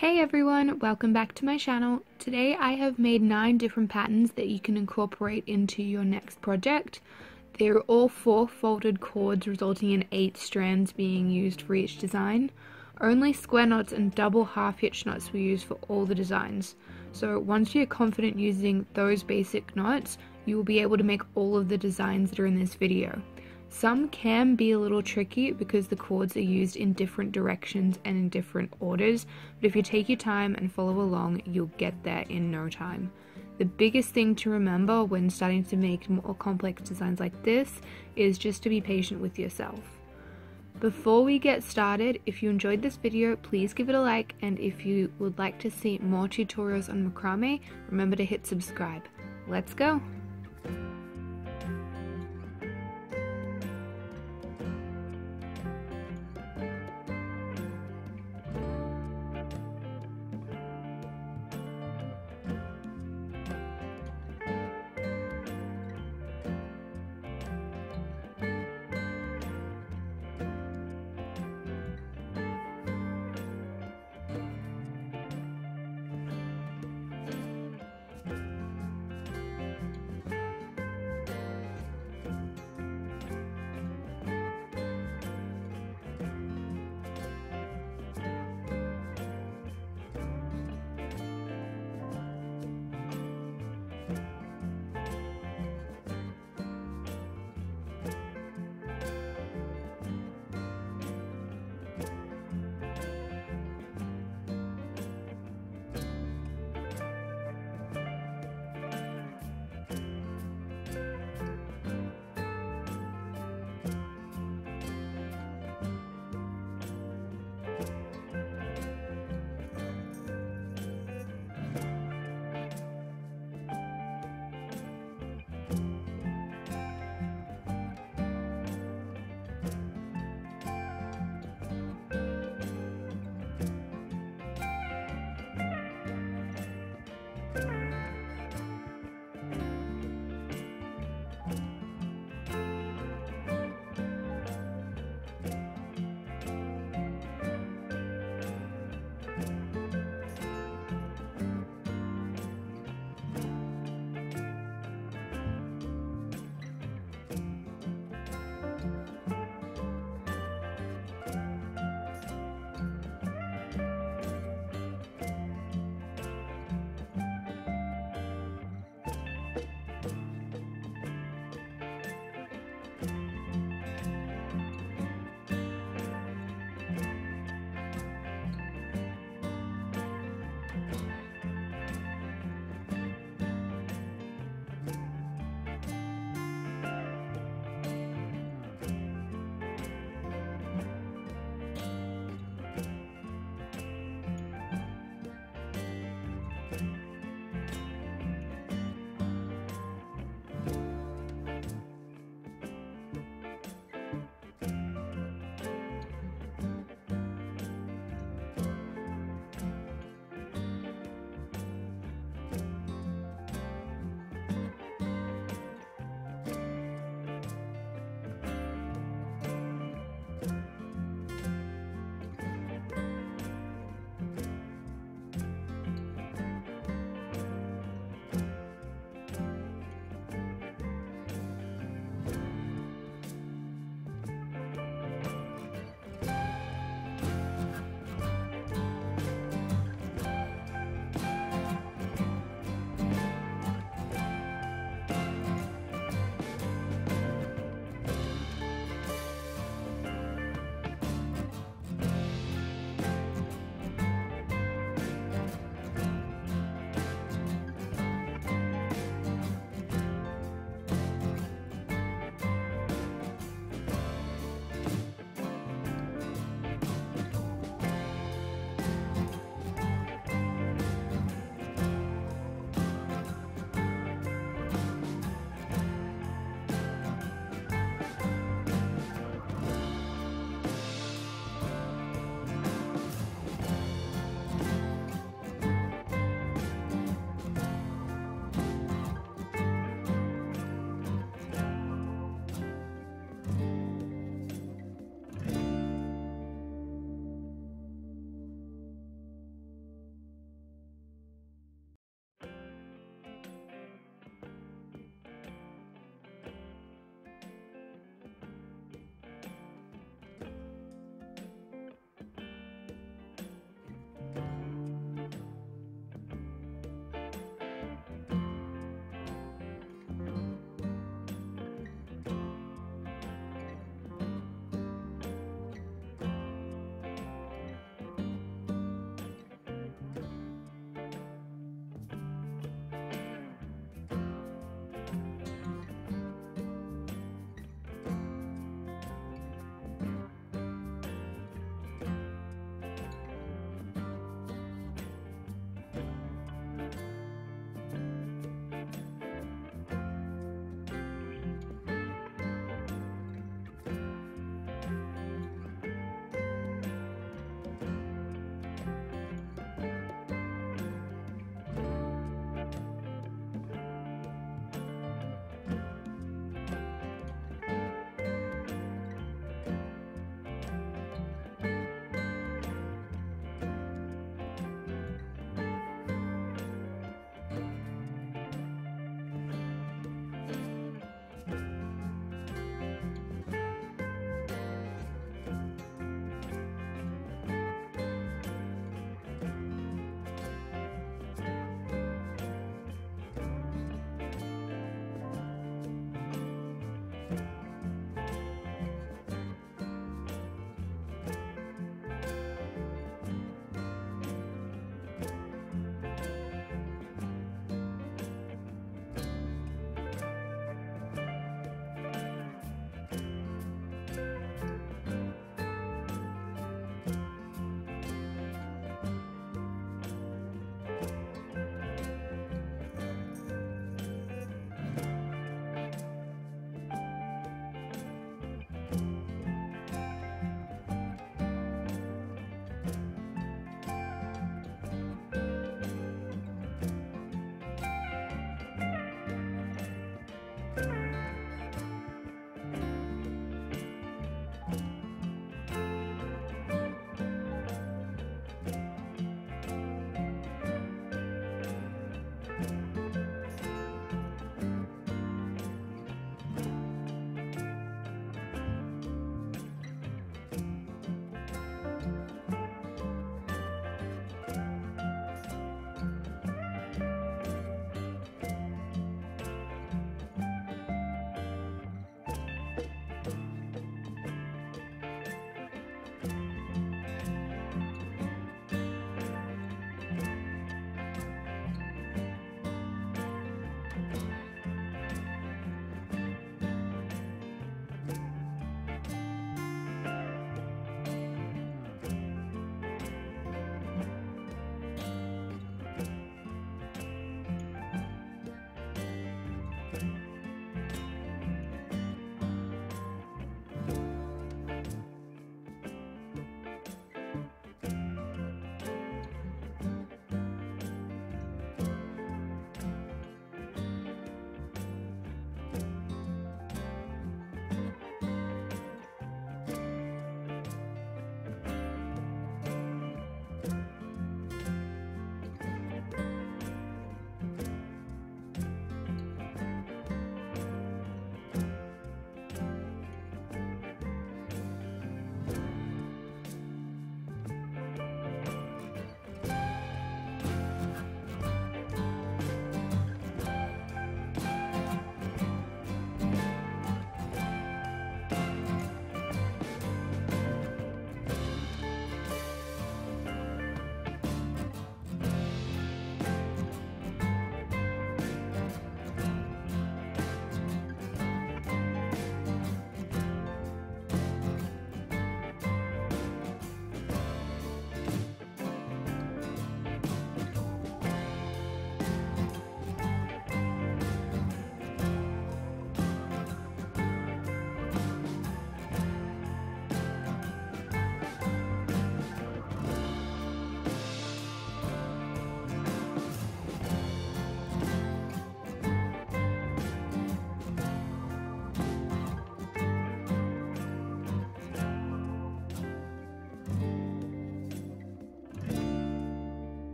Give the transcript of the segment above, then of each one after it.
Hey everyone, welcome back to my channel. Today I have made 9 different patterns that you can incorporate into your next project. They're all 4 folded cords resulting in 8 strands being used for each design. Only square knots and double half hitch knots were used for all the designs. So once you're confident using those basic knots, you will be able to make all of the designs that are in this video. Some can be a little tricky because the cords are used in different directions and in different orders, but if you take your time and follow along, you'll get there in no time. The biggest thing to remember when starting to make more complex designs like this is just to be patient with yourself. Before we get started, if you enjoyed this video, please give it a like and if you would like to see more tutorials on macrame, remember to hit subscribe. Let's go!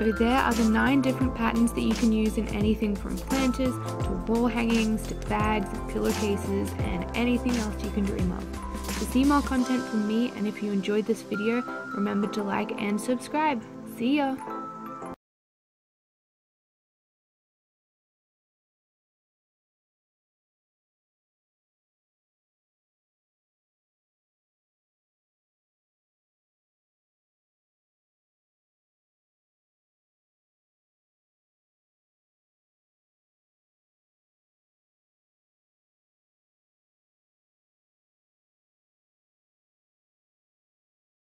So there are the 9 different patterns that you can use in anything from planters to wall hangings to bags pillowcases and anything else you can dream of. To see more content from me and if you enjoyed this video, remember to like and subscribe. See ya!